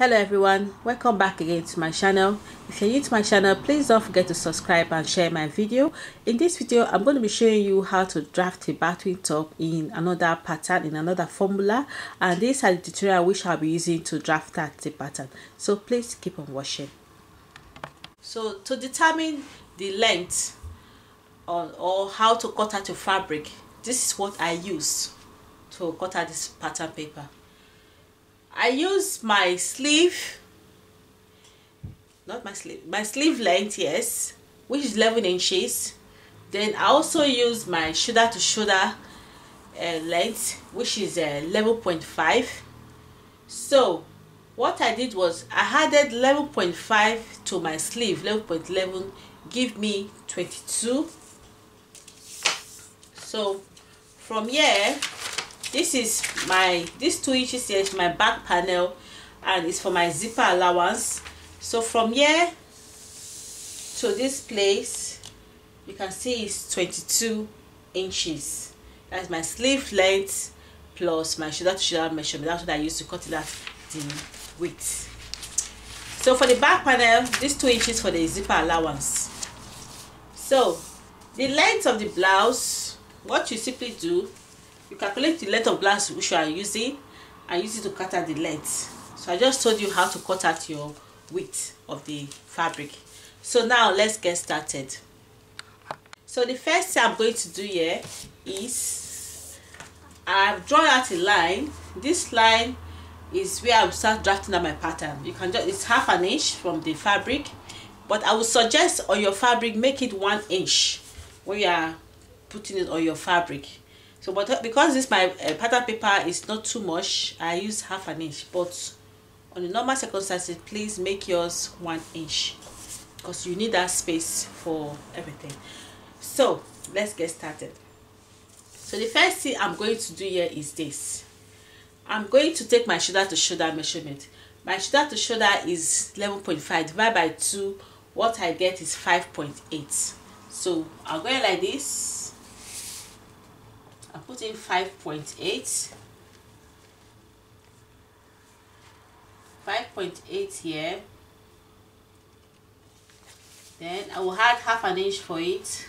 hello everyone. Welcome back again to my channel. If you're new to my channel please don't forget to subscribe and share my video. In this video i'm going to be showing you how to draft a batwing top in another pattern in another formula. And these are the tutorial which i'll be using to draft that the pattern. So please keep on watching. So to determine the length or, or how to cut out your fabric this is what i use to cut out this pattern paper I use my sleeve not my sleeve my sleeve length yes which is 11 inches. Then I also use my shoulder to shoulder uh, length which is uh, 11.5 so what I did was I added level 11.5 to my sleeve level 11.11 give me 22 so from here this is my this two inches here is my back panel and it's for my zipper allowance. So from here to this place you can see it's 22 inches. That's my sleeve length plus my shoulder to shoulder measurement. That's what i use to cut it out the width. So for the back panel this two inches for the zipper allowance. So the length of the blouse what you simply do you calculate the length of glass which you are using and use it to cut out the length. So i just told you how to cut out your width of the fabric. So now let's get started. So the first thing i'm going to do here is i've drawn out a line. This line is where i start drafting out my pattern. You can just it's half an inch from the fabric but i would suggest on your fabric make it one inch when you are putting it on your fabric so but because this my uh, pattern paper is not too much i use half an inch. But on the normal circumstances please make yours one inch because you need that space for everything. So let's get started. So the first thing i'm going to do here is this. I'm going to take my shoulder to shoulder measurement. My shoulder to shoulder is 11.5 divided by 2 what i get is 5.8 so i'll go like this I put in 5.8 5.8 here. Then I will add half an inch for it.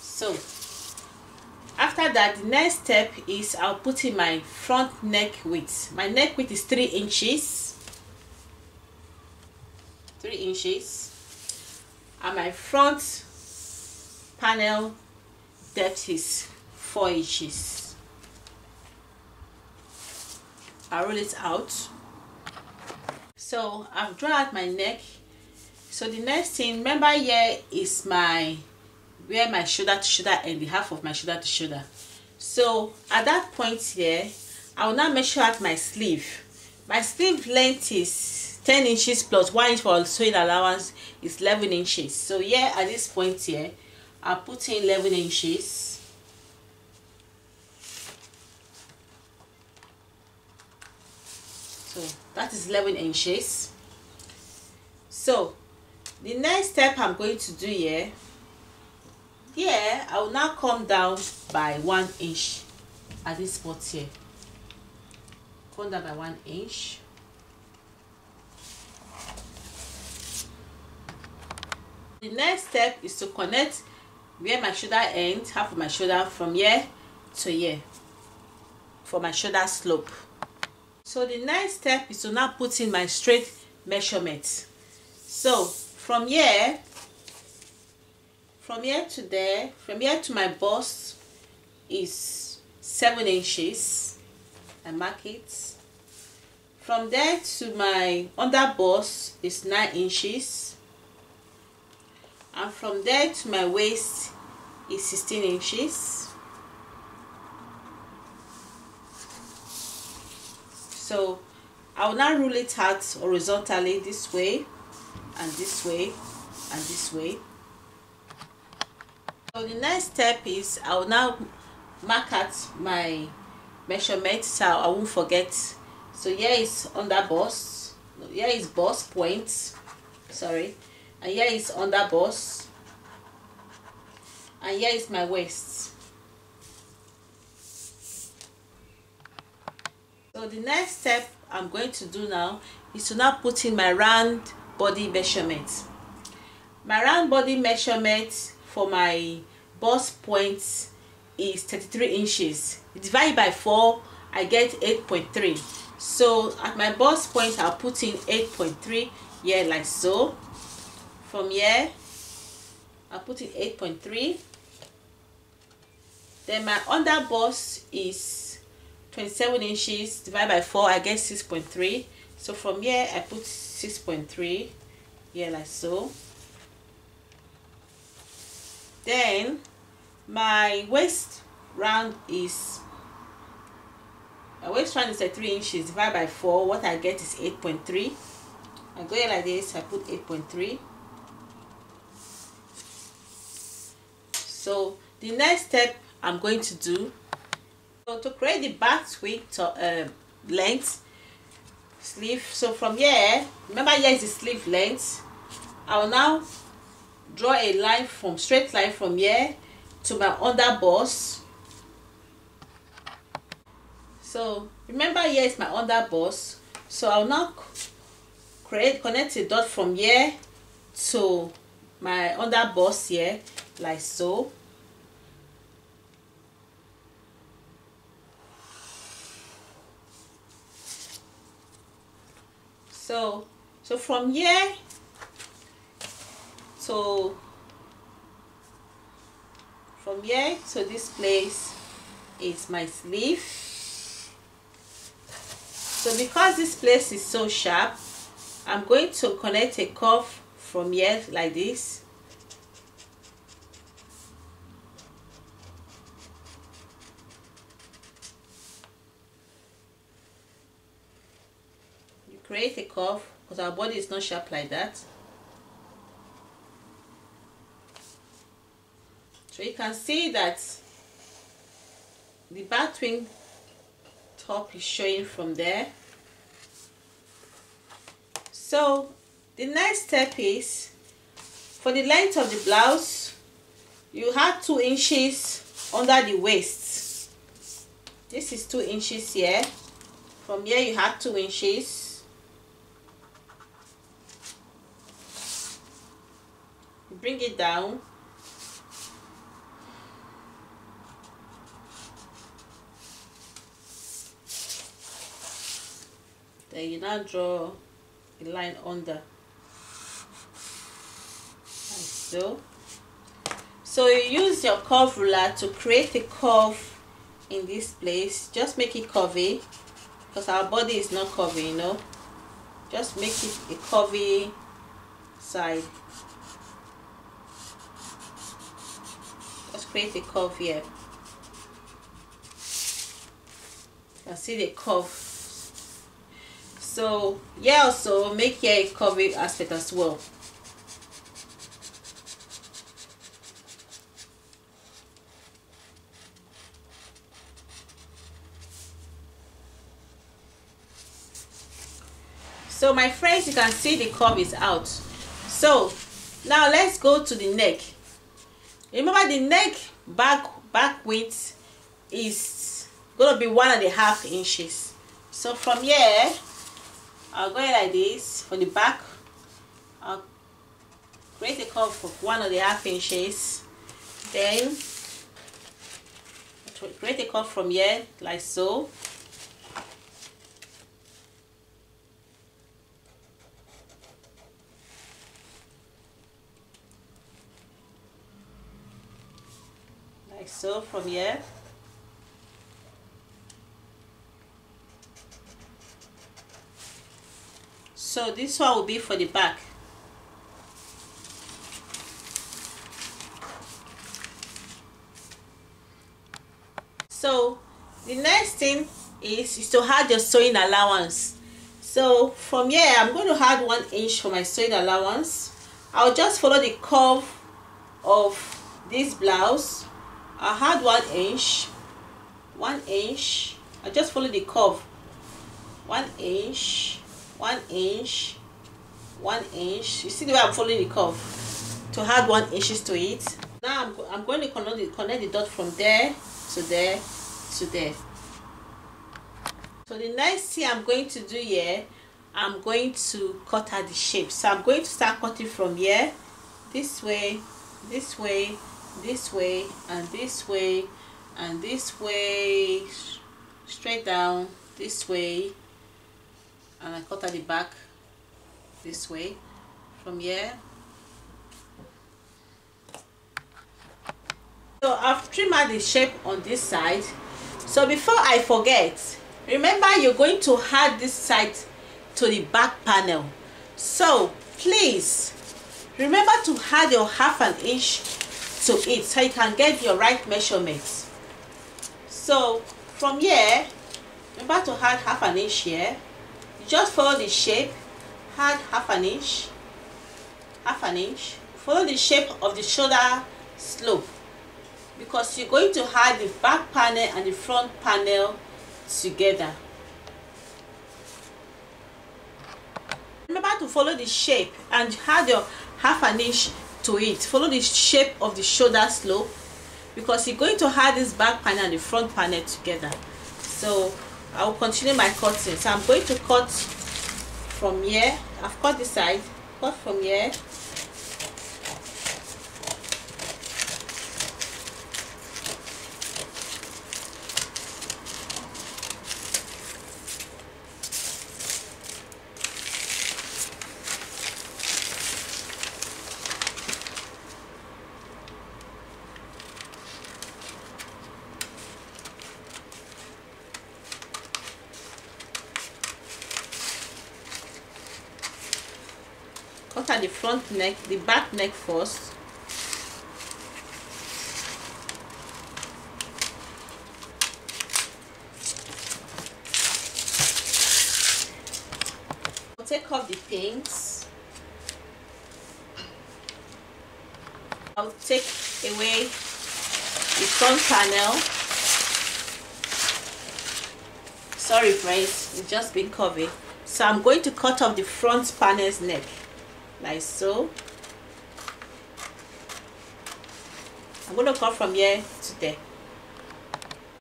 So after that the next step is I'll put in my front neck width. My neck width is 3 inches. 3 inches. And my front panel depth is 4 inches. I roll it out. So I've drawn out my neck. So the next thing remember here is my where my shoulder to shoulder and the half of my shoulder to shoulder. So at that point here I will now measure out my sleeve. My sleeve length is 10 inches plus 1 inch for sewing allowance is 11 inches. So here at this point here I put in 11 inches. So that is 11 inches. So the next step I'm going to do here here I will now come down by one inch at this spot here. Come down by one inch. The next step is to connect where my shoulder ends half of my shoulder from here to here for my shoulder slope. So the next step is to now put in my straight measurement so from here from here to there from here to my bust is seven inches. I mark it. From there to my under bust is nine inches and from there to my waist is 16 inches. So I will now rule it out horizontally this way and this way and this way. So the next step is I will now mark out my measurement so I won't forget. So here is under bust here is bust point sorry and here is under bust and here is my waist. So the next step i'm going to do now is to now put in my round body measurement. My round body measurement for my bust point is 33 inches. Divide by 4 i get 8.3 so at my bust point i'll put in 8.3 here like so from here i'll put in 8.3 then my under bust is 27 inches divided by 4 I get 6.3 so from here I put 6.3 here like so. Then my waist round is my waist round is at 3 inches divided by 4 what I get is 8.3 I go here like this I put 8.3 so the next step I'm going to do so to create the back width uh, um, length sleeve. So from here remember here is the sleeve length. I will now draw a line from straight line from here to my under bust so remember here is my under bust so i'll now create connect a dot from here to my under bust here like so so so from here so from here to this place is my sleeve. So because this place is so sharp I'm going to connect a cuff from here like this create a curve because our body is not sharp like that. So you can see that the batwing top is showing from there. So the next step is for the length of the blouse you have two inches under the waist. This is two inches here. From here you have two inches bring it down. Then you now draw a line under. Like so. So you use your curve ruler to create a curve in this place. Just make it curvy because our body is not curvy you know. Just make it a curvy side create a curve here. Can see the curve. So yeah also make here a curvy aspect as well. So my friends you can see the curve is out. So now let's go to the neck remember the neck back back width is gonna be one and a half inches. So from here I'll go like this. For the back I'll create a curve of one and a half inches. Then create a curve from here like so like so from here so this one will be for the back. So the next thing is, is to add your sewing allowance. So from here i'm going to add one inch for my sewing allowance. I'll just follow the curve of this blouse I had one inch one inch I just follow the curve. One inch one inch one inch. You see the way I'm following the curve? To add one inches to it. Now I'm, I'm going to connect the, connect the dot from there to there to there. So the next thing i'm going to do here i'm going to cut out the shape. So i'm going to start cutting from here this way this way this way and this way and this way straight down this way and I cut at the back this way from here. So I've trimmed out the shape on this side. So before I forget remember you're going to add this side to the back panel. So please remember to add your half an inch to it so you can get your right measurements. So from here remember to add half an inch here. You just follow the shape add half an inch half an inch. Follow the shape of the shoulder slope because you're going to add the back panel and the front panel together. Remember to follow the shape and add your half an inch to it. Follow the shape of the shoulder slope because you're going to add this back panel and the front panel together. So I will continue my cutting. So I'm going to cut from here. I've cut this side. Cut from here cut at the front neck the back neck first. I'll take off the pins I'll take away the front panel. Sorry friends it's just been covered. So I'm going to cut off the front panel's neck like so I'm going to cut from here to there.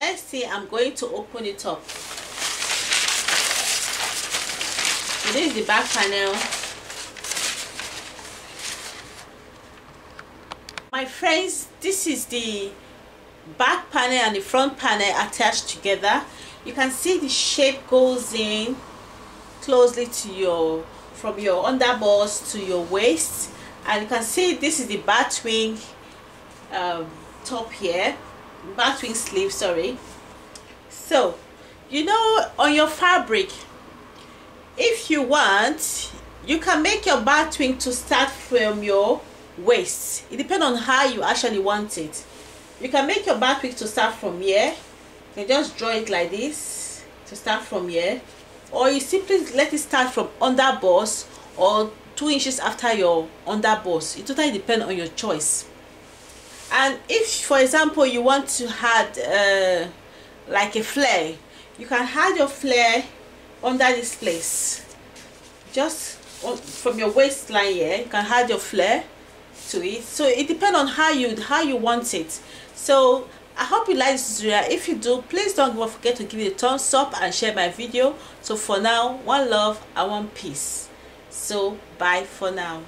Let's see I'm going to open it up. So this is the back panel. My friends this is the back panel and the front panel attached together. You can see the shape goes in closely to your from your underbust to your waist. And you can see this is the batwing um, top here. Batwing sleeve sorry. So you know on your fabric if you want you can make your batwing to start from your waist. It depends on how you actually want it. You can make your batwing to start from here. You just draw it like this to start from here or you simply let it start from under bust or two inches after your under bust it totally depends on your choice. And if for example you want to add uh, like a flare you can add your flare under this place. Just from your waistline here you can add your flare to it. So it depends on how you how you want it. So I hope you like this tutorial. If you do, please don't forget to give it a thumbs up and share my video. So for now, one love and one peace. So bye for now.